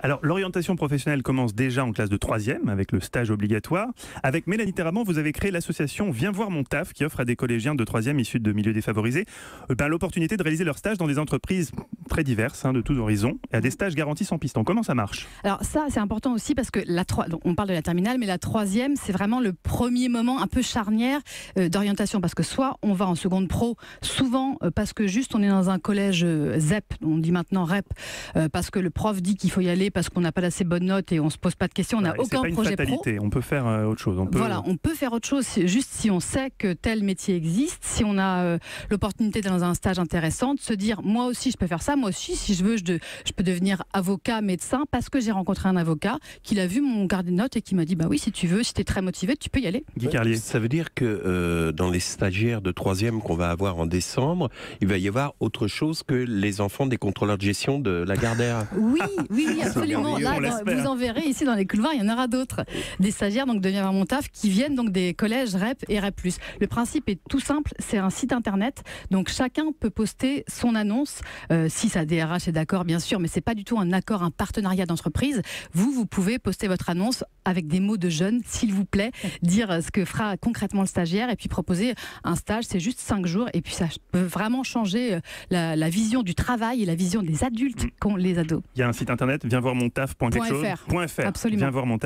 Alors, l'orientation professionnelle commence déjà en classe de 3e avec le stage obligatoire. Avec Mélanie Terramant, vous avez créé l'association Viens voir mon taf qui offre à des collégiens de 3e issus de milieux défavorisés euh, ben, l'opportunité de réaliser leur stage dans des entreprises très diverses, hein, de tous horizons, et à des stages garantis sans piston. Comment ça marche? Alors ça, c'est important aussi parce que la 3, donc on parle de la terminale, mais la troisième, c'est vraiment le premier moment un peu charnière euh, d'orientation parce que soit on va en seconde pro, souvent euh, parce que juste on est dans un collège euh, ZEP, on dit maintenant REP, euh, parce que le prof dit qu'il faut y aller parce qu'on n'a pas d'assez bonnes notes et on se pose pas de questions, on n'a Ouais, aucun pas une projet pro. fatalité, on peut faire autre chose. On peut... Voilà, on peut faire autre chose, juste si on sait que tel métier existe, si on a l'opportunité d'être dans un stage intéressant, de se dire moi aussi je peux faire ça, moi aussi si je veux je, de- je peux devenir avocat, médecin, parce que j'ai rencontré un avocat qui a vu mon carnet de notes et qui m'a dit bah oui si tu veux, si tu es très motivé, tu peux y aller. Guy Carlier. Ça veut dire que euh, dans les stagiaires de troisième qu'on va avoir en décembre, il va y avoir autre chose que les enfants des contrôleurs de gestion de la Gardère. Oui, oui, oui, absolument. Là, dans- vous en verrez ici dans les couloirs, il y en aura d'autres. Des stagiaires donc de Viens mon taf qui viennent donc des collèges REP et REP+. Le principe est tout simple, c'est un site internet. Donc chacun peut poster son annonce euh, si sa DRH est d'accord bien sûr, mais c'est pas du tout un accord, un partenariat d'entreprise. Vous, vous pouvez poster votre annonce avec des mots de jeunes, s'il vous plaît, dire ce que fera concrètement le stagiaire et puis proposer un stage, c'est juste cinq jours et puis ça peut vraiment changer euh, la, la vision du travail et la vision des adultes Mm. qu'ont les ados. Il y a un site internet, viens voir mon taf. quelque Point chose. fr. Point fr. Absolument. Viens voir mon.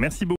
Merci beaucoup.